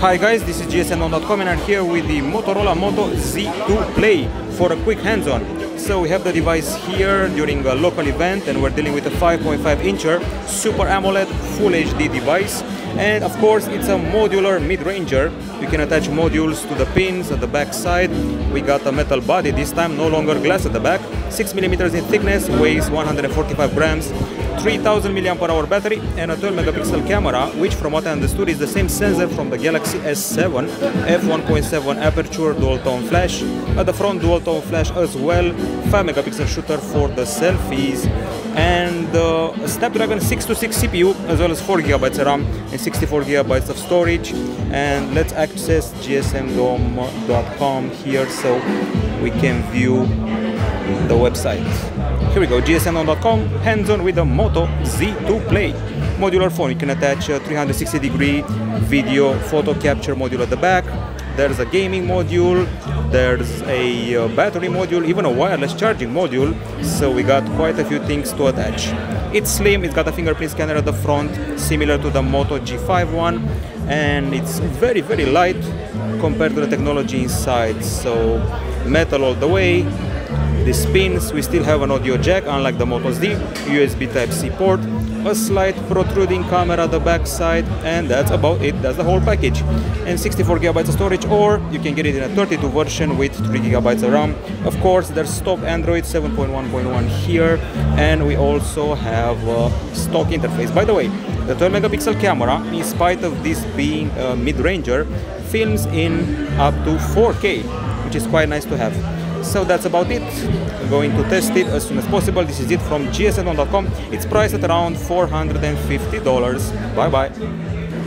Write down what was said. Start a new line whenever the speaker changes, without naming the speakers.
Hi guys, this is GSM.com and I'm here with the Motorola Moto Z2 Play for a quick hands-on. So we have the device here during a local event and we're dealing with a 5.5 incher Super AMOLED Full HD device and of course it's a modular mid-ranger. You can attach modules to the pins at the back side. We got a metal body this time no longer glass at the back. 6 millimeters in thickness weighs 145 grams 3000 mAh battery and a 12 megapixel camera which from what I understood is the same sensor from the Galaxy S7 f1.7 aperture dual tone flash. At the front dual tone flash as well 5 megapixel shooter for the selfies and uh, Snapdragon 626 CPU as well as 4 gigabytes RAM and 64 gigabytes of storage. And let's access gsmdome.com here so we can view the website. Here we go gsmdome.com hands-on with the Moto Z2 Play. Modular phone you can attach a 360 degree video photo capture module at the back. There's a gaming module there's a uh, battery module even a wireless charging module so we got quite a few things to attach. It's slim it's got a fingerprint scanner at the front similar to the moto g5 one and it's very very light compared to the technology inside so metal all the way this spins we still have an audio jack unlike the moto z usb type c port a slight protruding camera at the back side and that's about it. That's the whole package. And 64GB of storage or you can get it in a 32 version with 3GB of ram. Of course there's stock android 7.1.1 here and we also have a stock interface. By the way the 12 megapixel camera in spite of this being a mid-ranger films in up to 4k which is quite nice to have so that's about it. I'm going to test it as soon as possible. This is it from gsn.com. it's priced at around $450 bye bye